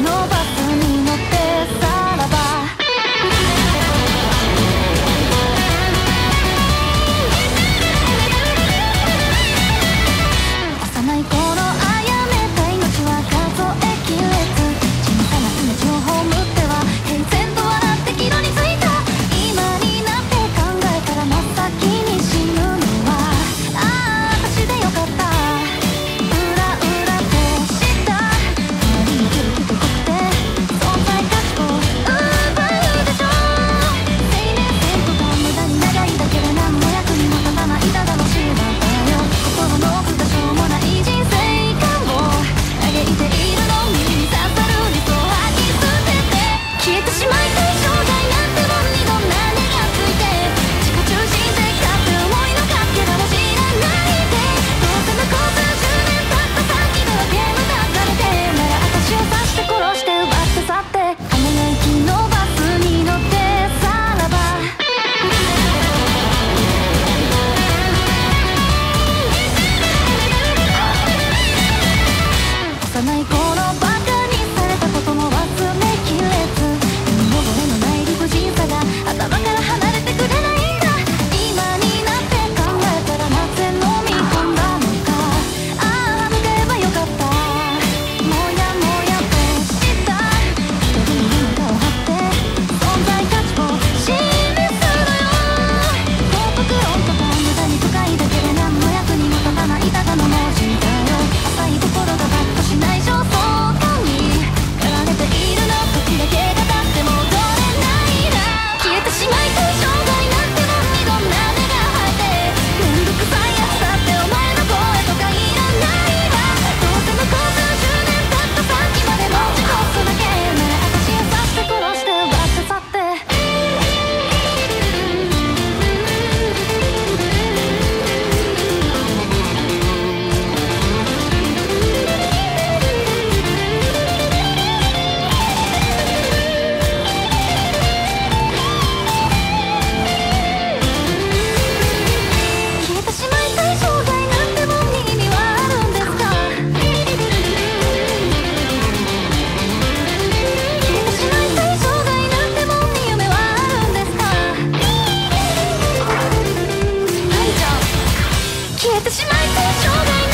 know ない私は恋で叫んで目が